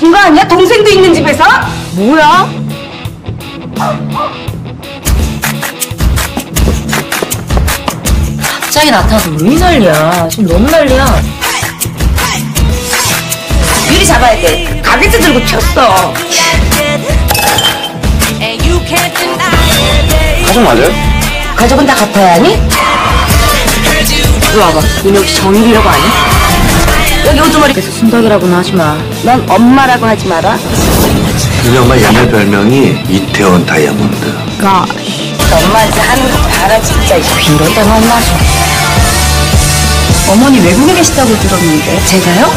아니야? 동생도 있는 집에서? 뭐야? 갑자기 나타나서 왜 난리야? 지금 너무 난리야. 미리 잡아야 돼. 가게트 들고 튀었어. 가족 맞아요? 가족은 다 같아야 하니? 이리 와봐. 니네 혹시 정일이라고 아니? 순덕이라고는 하지 마. 넌 엄마라고 하지 마라. 우리 엄마 옛날 별명이 이태원 다이아몬드. 가. 엄마한테 하는 거 봐라 진짜. 이러다가 엄마 좀. 어머니 외국에 계시다고 들었는데. 제가요?